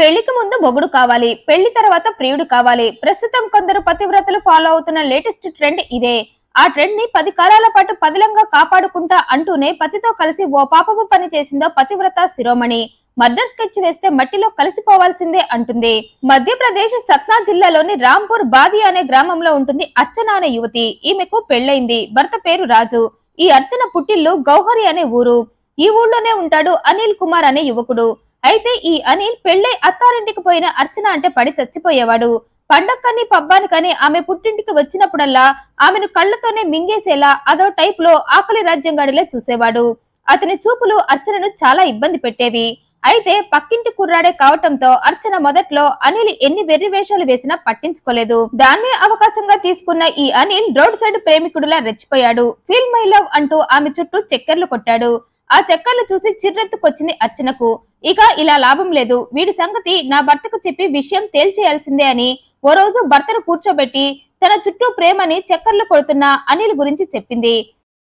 పెళ్ళికి ముందు మొగుడు కావాలి పెళ్ళి తర్వాత ప్రియుడు కావాలి. ప్రస్తుతం కొందరు పతివ్రతలు ఫాలో అవుతున్న లేటెస్ట్ ట్రెండ్ ఇదే. ఆ ట్రెండ్ని పది కాలాల పాటు పదిలంగా కాపాడుకుంటా అంటూనే పతితో కలిసి ఓ పాపపు పని చేసిందో పతివ్రత శిరోమణి. మర్డర్ స్కెచ్ వేస్తే మట్టిలో కలిసిపోవాల్సిందే అంటుంది. మధ్యప్రదేశ్ సత్నా జిల్లాలోని రాంపూర్ బాది అనే గ్రామంలో ఉంటుంది అర్చన అనే యువతి. ఈమెకు పెళ్ళైంది భర్త పేరు రాజు. ఈ అర్చన పుట్టిల్లు గౌహరి అనే ఊరు. ఈ ఊళ్ళోనే ఉంటాడు అనిల్ కుమార్ అనే యువకుడు. అయితే ఈ అనిల్ పెళ్ళై అత్తారింటికి పోయిన అర్చన అంటే పడి చచ్చిపోయేవాడు. పండక్కని పబ్బానికని ఆమె పుట్టింటికి వచ్చినప్పుడల్లా ఆమెను కళ్ళతోనే మింగేసేలా అదో టైప్లో ఆకలి రాజ్యంగాడిలే చూసేవాడు. అతని చూపులు అర్చనను చాలా ఇబ్బంది పెట్టేవి. అయితే పక్కింటి కుర్రాడే కావటంతో అర్చన మొదట్లో అనిల్ ఎన్ని వెర్రి వేషాలు వేసినా పట్టించుకోలేదు. దాన్నే అవకాశంగా తీసుకున్న ఈ అనిల్ రోడ్ సైడ్ ప్రేమికుడిలా రెచ్చిపోయాడు. ఫీల్ మై లవ్ అంటూ ఆమె చుట్టూ చక్కెర్లు కొట్టాడు. ఆ చక్కర్లు చూసి చిర్రెత్తుకొచ్చింది అర్చనకు. ఇక ఇలా లాభం లేదు. వీడి సంగతి నా భర్తకు చెప్పి విషయం తేల్చేయాల్సిందే అని ఓ రోజు భర్తను కూర్చోబెట్టి తన చుట్టూ ప్రేమని చక్కర్లు కొడుతున్న అనిల్ గురించి చెప్పింది.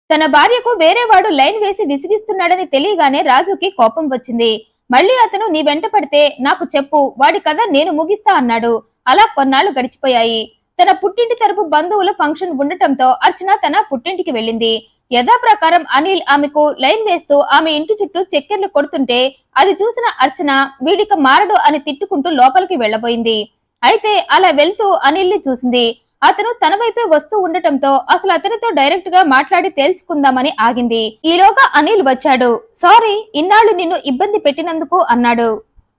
తన భార్యకు వేరే వాడు లైన్ వేసి విసిగిస్తున్నాడని తెలియగానే రాజుకి కోపం వచ్చింది. మళ్ళీ అతను నీ వెంట పడితే నాకు చెప్పు వాడి కథ నేను ముగిస్తా అన్నాడు. అలా కొన్నాళ్ళు గడిచిపోయాయి. తన పుట్టింటి తరపు బంధువుల ఫంక్షన్ ఉండటంతో అర్చన తన పుట్టింటికి వెళ్ళింది. యథాప్రకారం అనిల్ ఆమెకు లైన్ వేస్తూ ఆమె ఇంటి చుట్టూ చక్కెర్లు కొడుతుంటే అది చూసిన అర్చన వీడిక మారడు అని తిట్టుకుంటూ లోపలికి వెళ్ళబోయింది అయితే అలా వెళ్తూ అనిల్ని చూసింది. అతను తన వైపే వస్తూ ఉండటంతో అసలు అతనితో డైరెక్ట్గా మాట్లాడి తేల్చుకుందామని ఆగింది. ఈలోగా అనిల్ వచ్చాడు. సారీ ఇన్నాళ్ళు నిన్ను ఇబ్బంది పెట్టినందుకు అన్నాడు.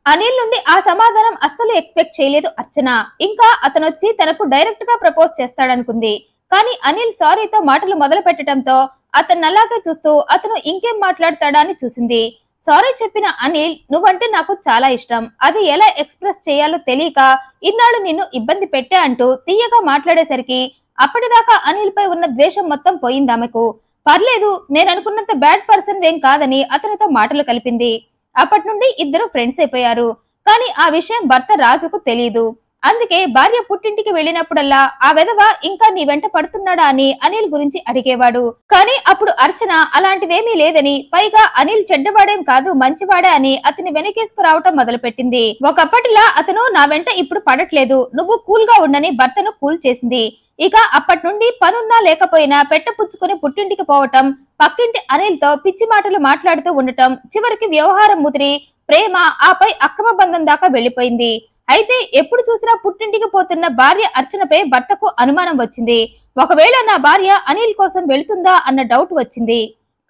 అనిల్ నుండి ఆ సమాధానం అస్సలు ఎక్స్పెక్ట్ చేయలేదు అర్చన. ఇంకా అతను వచ్చి తనకు డైరెక్ట్గా ప్రపోజ్ చేస్తాడనుకుంది. కానీ అనిల్ సారీతో మాటలు మొదలు పెట్టడంతో అతను అలాగే చూస్తూ అతను ఇంకేం మాట్లాడతాడా అని చూసింది. సారీ చెప్పిన అనిల్ నువ్వంటే నాకు చాలా ఇష్టం. అది ఎలా ఎక్స్ప్రెస్ చేయాలో తెలియక ఇన్నాళ్ళు నిన్ను ఇబ్బంది పెట్టే అంటూ తీయగా మాట్లాడేసరికి అప్పటిదాకా అనిల్ పై ఉన్న ద్వేషం మొత్తం పోయింది ఆమెకు. పర్లేదు నేను అనుకున్నంత బ్యాడ్ పర్సన్ ఏం కాదని అతనితో మాటలు కలిపింది. అప్పటి నుండి ఇద్దరు ఫ్రెండ్స్ అయిపోయారు. కానీ ఆ విషయం భర్త రాజుకు తెలియదు అందుకే భార్య పుట్టింటికి వెళ్ళినప్పుడల్లా ఆ వెధవ ఇంకా నీ వెంట పడుతున్నాడా అని అనిల్ గురించి అడిగేవాడు. కానీ అప్పుడు అర్చన అలాంటిదేమీ లేదని పైగా అనిల్ చెడ్డవాడేం కాదు మంచివాడే అని అతని వెనకేసుకురావటం మొదలుపెట్టింది. ఒకప్పటిలా అతను నా వెంట ఇప్పుడు పడట్లేదు నువ్వు కూల్గా ఉండని భర్తను కూల్ చేసింది. ఇక అప్పటి నుండి పనున్నా లేకపోయినా పెట్టపుచ్చుకుని పుట్టింటికి పోవటం పక్కింటి అనిల్తో పిచ్చి మాటలు మాట్లాడుతూ ఉండటం చివరికి వ్యవహారం ముదిరి ప్రేమ ఆపై అక్రమ బంధం దాకా వెళ్ళిపోయింది అయితే ఎప్పుడు చూసినా పుట్టింటికి పోతున్న భార్య అర్చనపై భర్తకు అనుమానం వచ్చింది. ఒకవేళ నా భార్య అనిల్ కోసం వెళుతుందా అన్న డౌట్ వచ్చింది.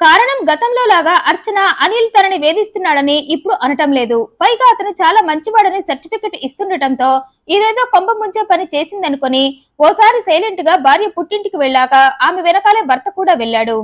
కారణం గతంలో లాగా అర్చన అనిల్ తనని వేధిస్తున్నాడని ఇప్పుడు అనటం లేదు. పైగా అతను చాలా మంచివాడని సర్టిఫికెట్ ఇస్తుండటంతో ఇదేదో కొంప ముంచే పని చేసిందనుకొని ఓసారి సైలెంట్గా భార్య పుట్టింటికి వెళ్ళాక ఆమె వెనకాలే భర్త కూడా వెళ్ళాడు.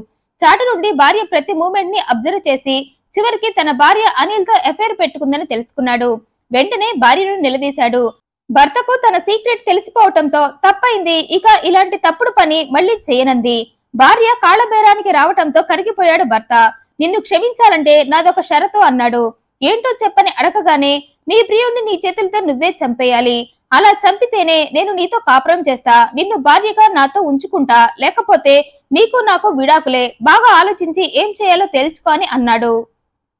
చాటు నుండి భార్య ప్రతి మూమెంట్ని అబ్జర్వ్ చేసి చివరికి తన భార్య అనిల్తో ఎఫైర్ పెట్టుకుందని తెలుసుకున్నాడు. వెంటనే భార్యను నిలదీశాడు. భర్తకు తన సీక్రెట్ తెలిసిపోవటంతో తప్పైంది. ఇక ఇలాంటి తప్పుడు పని మళ్ళీ చేయనంది. భార్య కాళ్ళబేరానికి రావటంతో కరిగిపోయాడు భర్త. నిన్ను క్షమించాలంటే నాదొక షరతు అన్నాడు. ఏంటో చెప్పని అడగగానే నీ ప్రియుణ్ణి నీ చేతులతో నువ్వే చంపేయాలి. అలా చంపితేనే నేను నీతో కాపురం చేస్తా. నిన్ను భార్యగా నాతో ఉంచుకుంటా. లేకపోతే నీకు నాకు విడాకులే. బాగా ఆలోచించి ఏం చేయాలో తెలుసుకో అని అన్నాడు.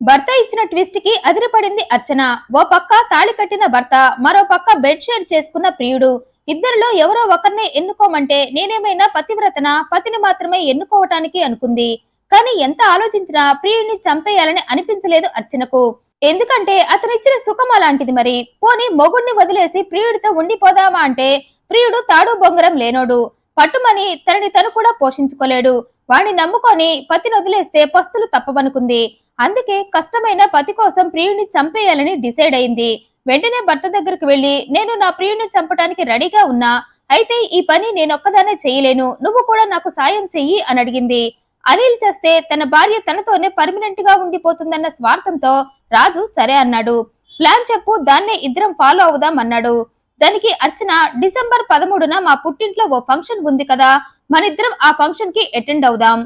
భర్త ఇచ్చిన ట్విస్ట్కి అదిరిపడింది అర్చన. ఓ పక్క తాళి కట్టిన భర్త మరో పక్క బెడ్ షేర్ చేసుకున్న ప్రియుడు. ఇద్దరిలో ఎవరో ఒకరిని ఎన్నుకోమంటే నేనేమైనా పతివ్రతన? పతిని మాత్రమే ఎన్నుకోవటానికి అనుకుంది. కానీ ఎంత ఆలోచించినా ప్రియుడిని చంపేయాలని అనిపించలేదు అర్చనకు. ఎందుకంటే అతనిచ్చిన సుఖం అలాంటిది మరి. పోని మొగుణ్ణి వదిలేసి ప్రియుడితో ఉండిపోదామా అంటే ప్రియుడు తాడు బొంగరం లేనోడు. పట్టుమని తనని తను కూడా పోషించుకోలేడు. వాణ్ణి నమ్ముకొని పతిని వదిలేస్తే పస్తులు తప్పవనుకుంది. అందుకే కష్టమైన పతి కోసం ప్రియుని చంపేయాలని డిసైడ్ అయింది. వెంటనే భర్త దగ్గరకు వెళ్ళి నేను నా ప్రియుడిని చంపడానికి రెడీగా ఉన్నా అయితే ఈ పని నేనొక్కదానే చేయలేను నువ్వు కూడా నాకు సాయం చెయ్యి అని అడిగింది. అనిల్ చేస్తే తన భార్య తనతోనే పర్మనెంట్గా ఉండిపోతుందన్న స్వార్థంతో రాజు సరే అన్నాడు. ప్లాన్ చెప్పు దాన్నే ఇద్దరం ఫాలో అవుదాం అన్నాడు. దానికి అర్చన డిసెంబర్ పదమూడున మా పుట్టింట్లో ఓ ఫంక్షన్ ఉంది కదా మనిద్దరం ఆ ఫంక్షన్కి అటెండ్ అవుదాం.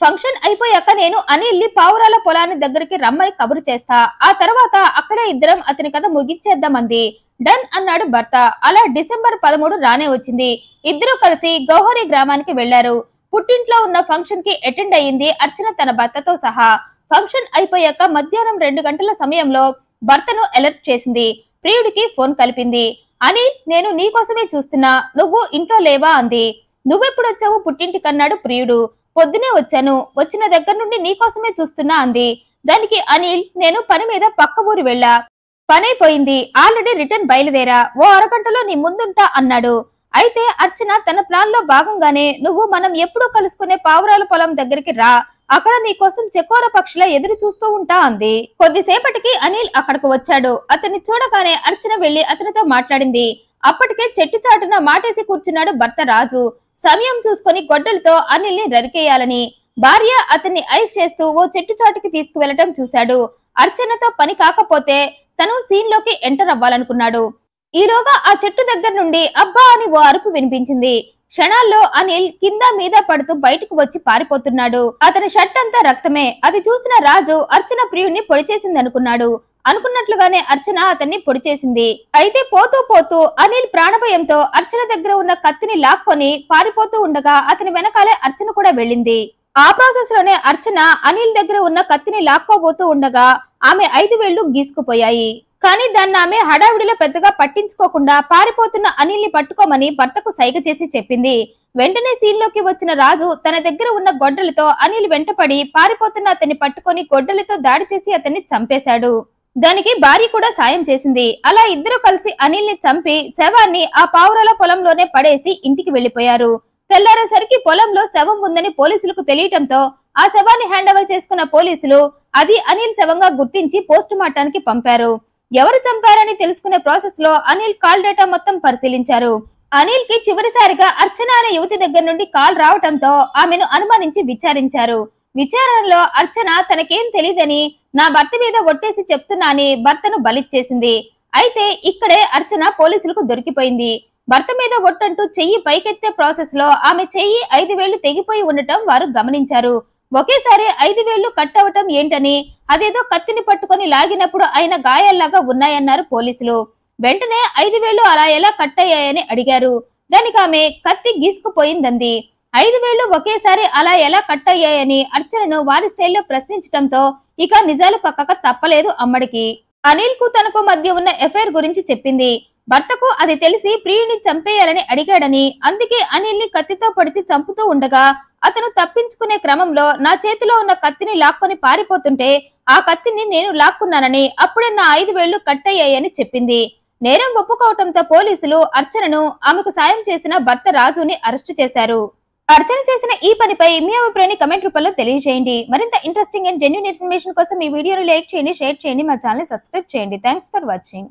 ఫంక్షన్ అయిపోయాక నేను అనిల్ని పావురాల పొలాన్ని దగ్గరికి రమ్మని కబురు చేస్తా. ఆ తర్వాత అక్కడే ఇద్దరం అతని కథ ముగించేద్దామంది. డన్ అన్నాడు భర్త. అలా డిసెంబర్ పదమూడు రానే వచ్చింది. ఇద్దరు కలిసి గౌహరి గ్రామానికి వెళ్ళారు పుట్టింట్లో ఉన్న ఫంక్షన్కి అటెండ్ అయ్యింది అర్చన తన భర్తతో సహా. ఫంక్షన్ అయిపోయాక మధ్యాహ్నం రెండు గంటల సమయంలో భర్తను అలర్ట్ చేసింది. ప్రియుడికి ఫోన్ కలిపింది. అని నేను నీ కోసమే చూస్తున్నా. నువ్వు ఇంట్లో లేవా? అంది. నువ్వెప్పుడొచ్చావు పుట్టింటికన్నాడు పుట్టింటికి అన్నాడు ప్రియుడు. పొద్దునే వచ్చాను. వచ్చిన దగ్గర నుండి నీ కోసమే చూస్తున్నా అంది. దానికి అనిల్ నేను పని మీద పక్క ఊరు వెళ్ళా. పనైపోయింది. Already return బయలుదేరా. ఓ అరగంటలో నీ ముందుంటా అన్నాడు. అయితే అర్చన తన ప్లాన్లో భాగంగానే నువ్వు మనం ఎప్పుడూ కలుసుకునే పావురాల పొలం దగ్గరికి రా. అక్కడ నీకోసం చెకోర పక్షుల ఎదురు చూస్తూ ఉంటా అంది. కొద్దిసేపటికి అనిల్ అక్కడకు వచ్చాడు. అతన్ని చూడగానే అర్చన వెళ్ళి అతనితో మాట్లాడింది. అప్పటికే చెట్టు చాటున మాటేసి కూర్చున్నాడు భర్త రాజు. సమయం చూసుకొని గొడ్డలతో అనిల్ని రరికేయాలని భార్య అతన్ని ఐస్ చేస్తూ ఓ చెట్టు చాటుకి తీసుకువెళ్ళటం చూశాడు. అర్చనతో పని కాకపోతే తను సీన్లోకి ఎంటర్ అవ్వాలనుకున్నాడు. ఈలోగా ఆ చెట్టు దగ్గర నుండి అబ్బా అని ఓ అరుపు వినిపించింది. క్షణాల్లో అనిల్ కింద మీద పడుతూ బయటకు వచ్చి పారిపోతున్నాడు. అతని షర్ట్ అంతా రక్తమే. అది చూసిన రాజు అర్చన ప్రియుణ్ణి పొడి అనుకున్నట్లుగానే అర్చన అతన్ని పొడి చేసింది. అయితే పోతూ పోతూ అనిల్ ప్రాణభయంతో అర్చన దగ్గర ఉన్న కత్తిని లాక్కొని పారిపోతూ ఉండగా అతని వెనకాలే అర్చన కూడా వెళ్ళింది. ఆ ప్రాసెస్లోనే అర్చన అనిల్ దగ్గర ఉన్న కత్తిని లాక్కోబోతూ ఉండగా ఆమె ఐదు వేళ్ళు గీసుకుపోయాయి. కానీ దాన్ని ఆమె హడావిడిలో పెద్దగా పట్టించుకోకుండా పారిపోతున్న అనిల్ని పట్టుకోమని భర్తకు సైగ చేసి చెప్పింది. వెంటనే సీన్లోకి వచ్చిన రాజు తన దగ్గర ఉన్న గొడ్డలతో అనిల్ వెంటపడి పారిపోతున్న అతన్ని పట్టుకొని గొడ్డలతో దాడి చేసి అతన్ని చంపేశాడు. దానికి భార్య కూడా సాయం చేసింది. అలా ఇద్దరు కలిసి అనిల్ని చంపి శవాన్ని ఆ పావురాల పొలంలోనే పడేసి ఇంటికి వెళ్ళిపోయారు తెల్లారేసరికి పొలంలో శవం ఉందని పోలీసులకు తెలియటంతో ఆ శవాన్ని హ్యాండ్ ఓవర్ చేసుకున్న పోలీసులు అది అనిల్ శవంగా గుర్తించి పోస్ట్ మార్టానికి పంపారు. ఎవరు చంపారని తెలుసుకునే ప్రాసెస్లో అనిల్ కాల్ డేటా మొత్తం పరిశీలించారు. అనిల్కి చివరిసారిగా అర్చన అనే యువతి దగ్గర నుండి కాల్ రావటంతో ఆమెను అనుమానించి విచారించారు. విచారణలో అర్చన తనకేం తెలియదని నా భర్త మీద ఒట్టేసి చెప్తున్నా అని భర్తను బలిచ్చేసింది. అయితే ఇక్కడే అర్చన పోలీసులకు దొరికిపోయింది. భర్త మీద ఒట్టంటూ చెయ్యి పైకెత్తే ప్రాసెస్లో ఆమె చెయ్యి ఐదు వేళ్ళు తెగిపోయి ఉండటం వారు గమనించారు. ఒకేసారి ఐదు వేళ్ళు కట్ అవటం ఏంటని అదేదో కత్తిని పట్టుకొని లాగినప్పుడు ఆయన గాయాల్లాగా ఉన్నాయన్నారు పోలీసులు. వెంటనే ఐదు వేళ్ళు అలా ఎలా కట్ అయ్యాయని అడిగారు. దానికి ఆమె కత్తి గీసుకుపోయిందంది. ఐదు వేళ్ళు ఒకేసారి అలా ఎలా కట్ అయ్యాయని అర్చనను వారి స్టైల్లో ప్రశ్నించడంతో ఇక నిజాలు కక్కక తప్పలేదు అమ్మడికి. అనిల్కు తనకు మధ్య ఉన్న ఎఫైర్ గురించి చెప్పింది. భర్తకు అది తెలిసి ప్రియుని చంపేయాలని అడిగాడని అందుకే అనిల్ని కత్తితో పొడిచి చంపుతూ ఉండగా అతను తప్పించుకునే క్రమంలో నా చేతిలో ఉన్న కత్తిని లాక్కొని పారిపోతుంటే ఆ కత్తిని నేను లాక్కున్నానని అప్పుడే నా ఐదు వేళ్ళు కట్ అయ్యాయని చెప్పింది. నేరం ఒప్పుకోవటంతో పోలీసులు అర్చనను ఆమెకు సాయం చేసిన భర్త రాజుని అరెస్టు చేశారు. అర్చన చేసిన ఈ పనిపై మీ అభిప్రాయాన్ని కమెంట్ రూపంలో తెలియజేయండి. మరింత ఇంట్రెస్టింగ్ అండ్ జెన్యున్ ఇన్ఫర్మేషన్ కోసం ఈ వీడియోను లైక్ చేయండి షేర్ చేయండి మా ఛానల్ సబ్స్క్రైబ్ చేయండి. Thanks for watching